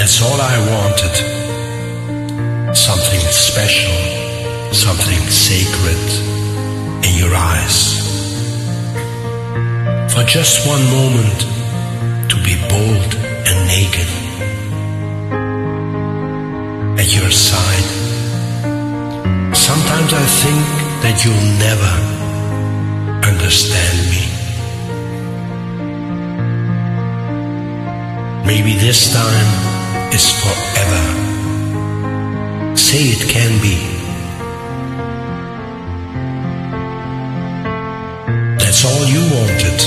That's all I wanted. Something special, something sacred in your eyes. For just one moment to be bold and naked at your side. Sometimes I think that you'll never understand me. Maybe this time is forever. Say it can be. That's all you wanted.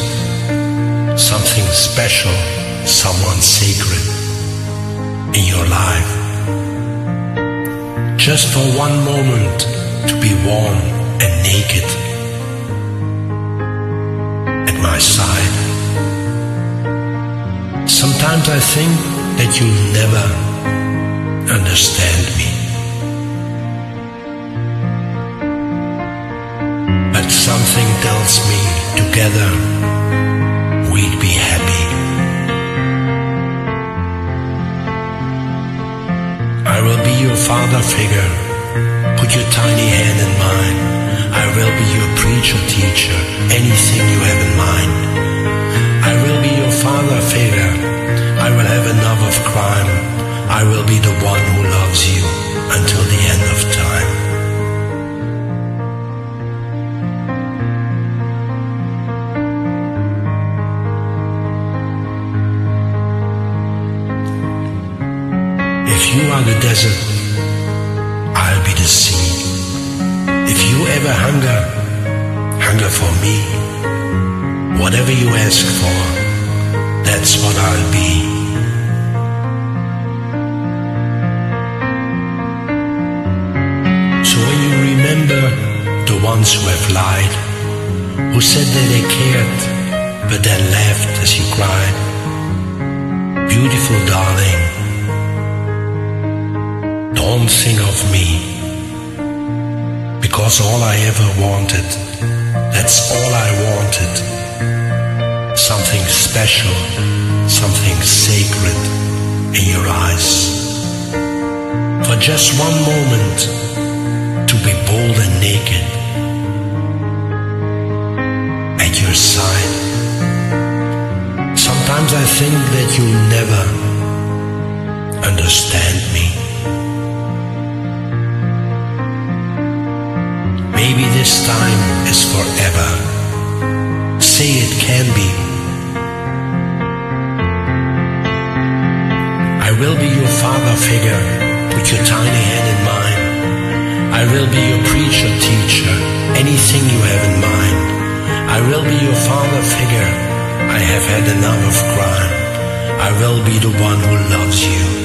Something special, someone sacred in your life. Just for one moment to be warm and naked at my side. Sometimes I think that you'll never understand me. But something tells me together we'd be happy. I will be your father figure. Put your tiny hand in mine. I will be your preacher, teacher, anything you of crime. I will be the one who loves you until the end of time. If you are the desert, I'll be the sea. If you ever hunger, hunger for me. Whatever you ask for, that's what I'll be. Ones who have lied, who said that they cared, but then laughed as you cried, beautiful darling, don't think of me, because all I ever wanted, that's all I wanted something special, something sacred in your eyes. For just one moment to be bold and naked your side. Sometimes I think that you'll never understand me. Maybe this time is forever. Say it can be. I will be your father figure, put your tiny hand in mine. I will be your preacher, teacher, anything you have in mind. I will be your father figure, I have had enough of crime. I will be the one who loves you